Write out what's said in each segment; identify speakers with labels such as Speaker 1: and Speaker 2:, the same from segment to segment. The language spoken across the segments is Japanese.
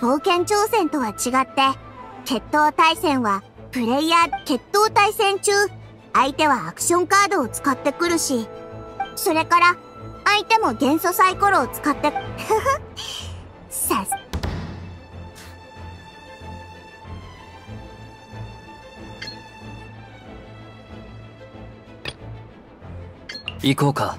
Speaker 1: 冒険挑戦とは違って、決闘対戦は、プレイヤー決闘対戦中、相手はアクションカードを使ってくるし、それから、相手も元素サイコロを使って、ふふ、さす。
Speaker 2: 行こうか。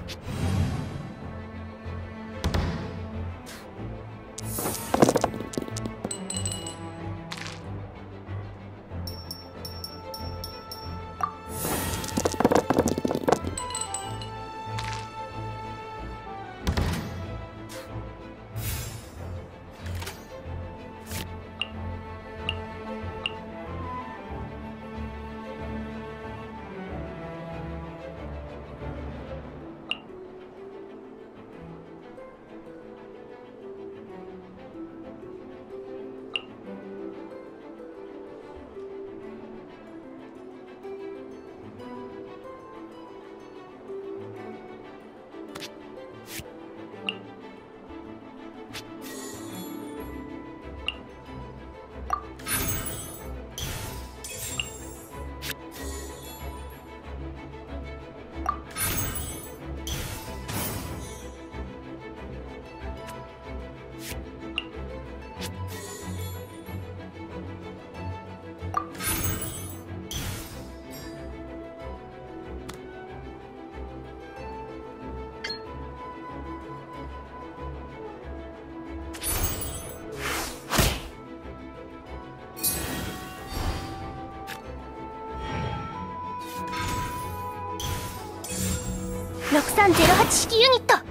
Speaker 3: 知識ユニット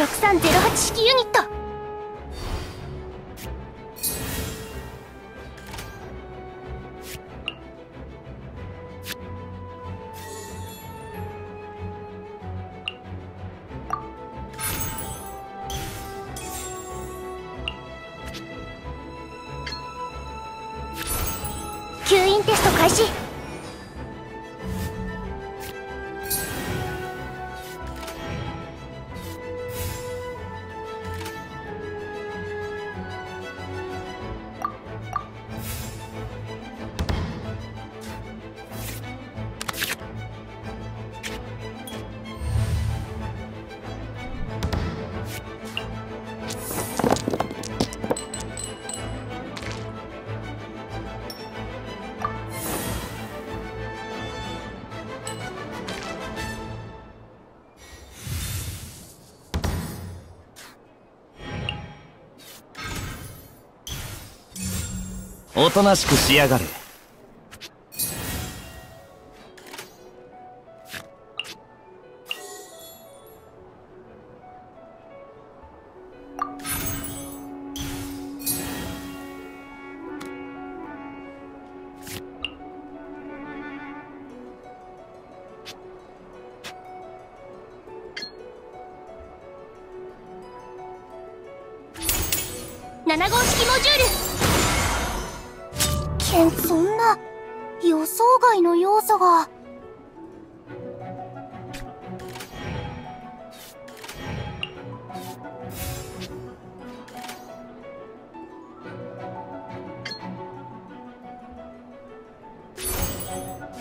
Speaker 3: 6308式ユニット。吸引テスト開始。
Speaker 2: おとなしくしやがれ。
Speaker 3: 7号式モジュール。
Speaker 1: そんな予想外の要素が。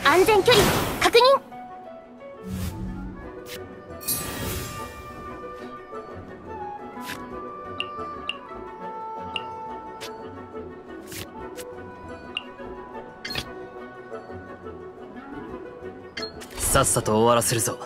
Speaker 3: 安全距離確認。
Speaker 2: さっさと終わらせるぞ。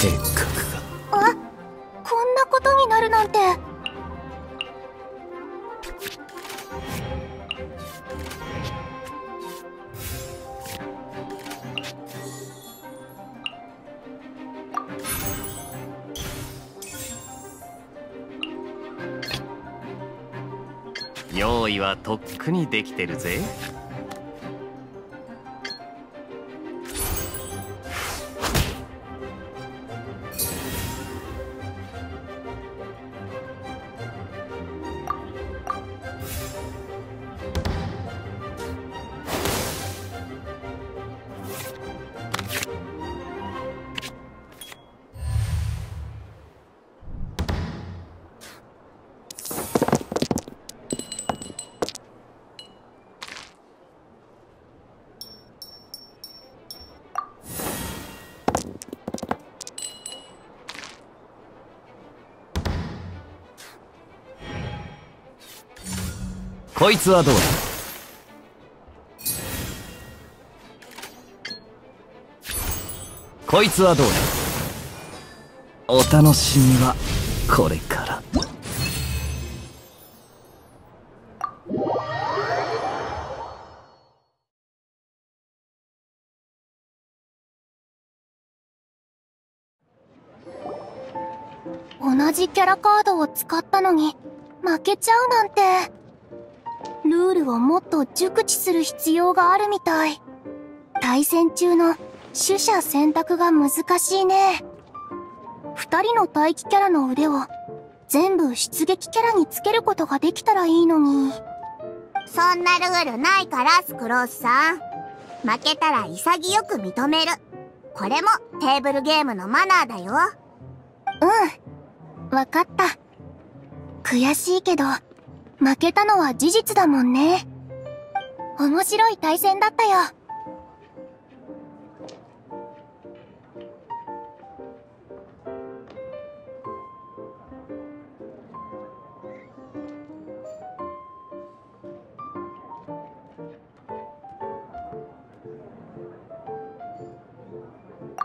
Speaker 2: 計画が。
Speaker 3: あこんなことになるなんて。
Speaker 4: 用意はとっくにできてるぜ
Speaker 2: こいつはどうだ？こいつはどうだ？お楽しみはこれから。
Speaker 3: 同じキャラカードを使ったのに負けちゃうなんて。ルールをもっと熟知する必要があるみたい対戦中の取捨選択が難しいね二人の待機キャラの腕を全部出撃キャラにつけることができたらいいのに
Speaker 1: そんなルールないから、スクロースさん。負けたら潔く認める。これもテーブルゲームのマナーだよ。
Speaker 3: うんわかった悔しいけど負けたのは事実だもんね。面白い対戦だったよ。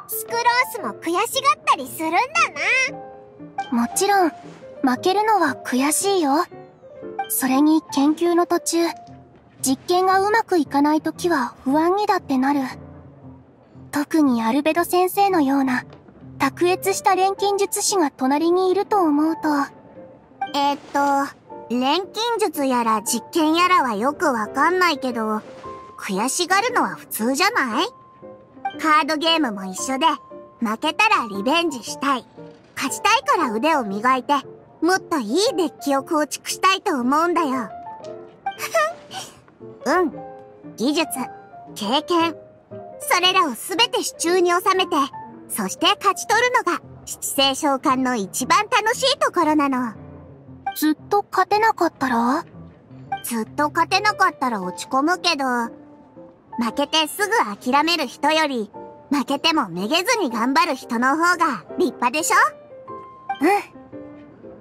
Speaker 1: スクロースも悔しがったりするんだな。
Speaker 3: もちろん負けるのは悔しいよ。それに研究の途中実験がうまくいかない時は不安にだってなる。特にアルベド先生のような卓越した錬金術師が隣にいると思うと。
Speaker 1: えーっと、錬金術やら実験やらはよくわかんないけど、悔しがるのは普通じゃない？カードゲームも一緒で、負けたらリベンジしたい。勝ちたいから腕を磨いて、もっといいデッキを構築したいと思うんだよ。うん。技術、経験、それらをすべて手中に収めて、そして勝ち取るのが、七星召喚の一番楽しいところなの。
Speaker 3: ずっと勝てなかったら？
Speaker 1: ずっと勝てなかったら落ち込むけど、負けてすぐ諦める人より、負けてもめげずに頑張る人の方が立派でしょ？
Speaker 3: うん。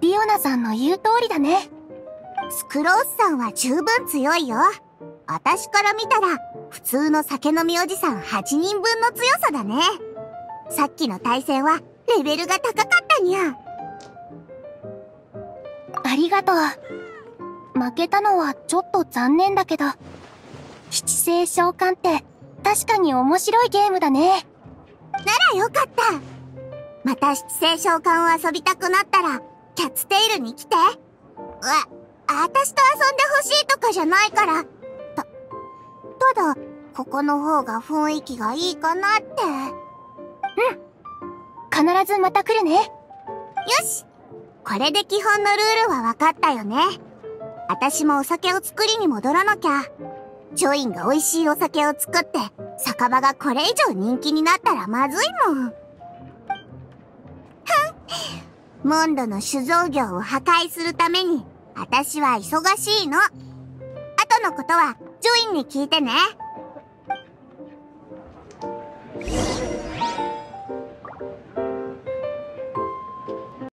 Speaker 3: リオナさんの言う通りだね。
Speaker 1: スクロースさんは十分強いよ。私から見たら、普通の酒飲みおじさん8人分の強さだね。さっきの対戦は、レベルが高かったにゃ。
Speaker 3: ありがとう。負けたのはちょっと残念だけど、七星召喚って確かに面白いゲームだね。な
Speaker 1: らよかった。また七星召喚を遊びたくなったら、キャッツテイルに来て。わ、私と遊んでほしいとかじゃないから。た、ただ、ここの方が雰囲気がいいかなって。
Speaker 3: うん。必ずまた来るね。よ
Speaker 1: しこれで基本のルールは分かったよね。私もお酒を作りに戻らなきゃ。ジョインが美味しいお酒を作って、酒場がこれ以上人気になったらまずいもん。モンドの酒造業を破壊するために、私は忙しいの。後のことは、ジョインに聞いてね。